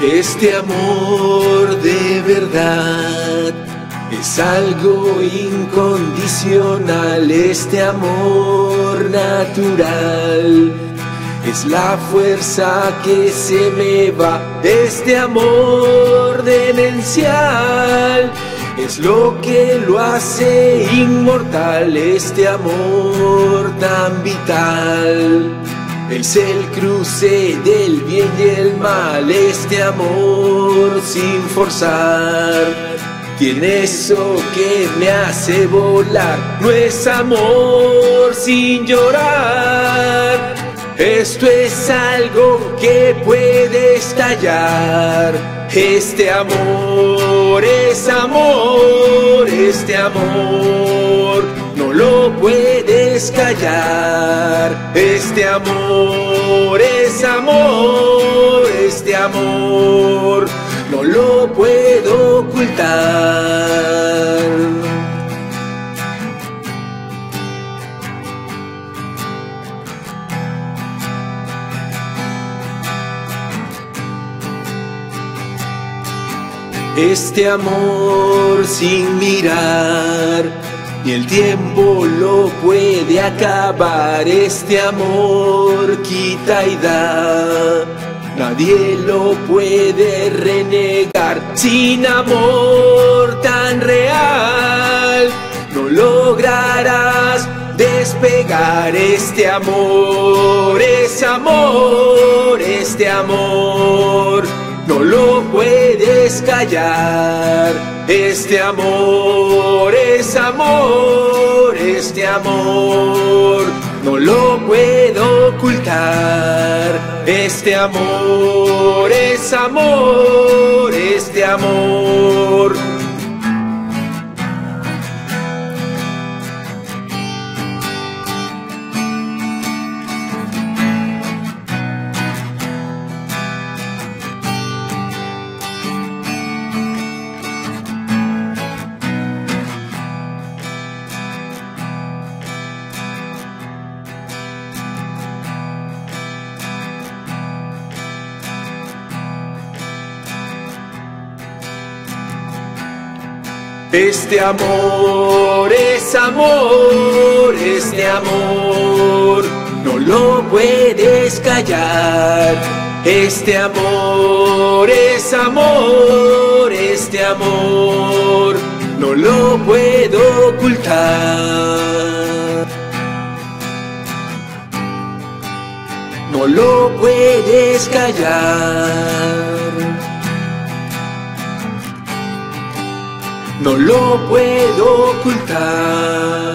Este amor de verdad es algo incondicional, este amor natural. Es la fuerza que se me va, este amor demencial. Es lo que lo hace inmortal, este amor tan vital. Es el cruce del bien y el mal, este amor sin forzar. Tiene eso que me hace volar, no es amor sin llorar. Esto es algo que puede estallar. Este amor es amor, este amor lo puedes callar. Este amor es amor, este amor no lo puedo ocultar. Este amor sin mirar ni el tiempo lo puede acabar. Este amor quita y da. Nadie lo puede renegar. Sin amor tan real, no lograrás despegar este amor. Es amor, este amor callar. Este amor es amor, este amor no lo puedo ocultar. Este amor es amor, este amor Este amor es amor, este amor no lo puedes callar. Este amor es amor, este amor no lo puedo ocultar. No lo puedes callar. no lo puedo ocultar.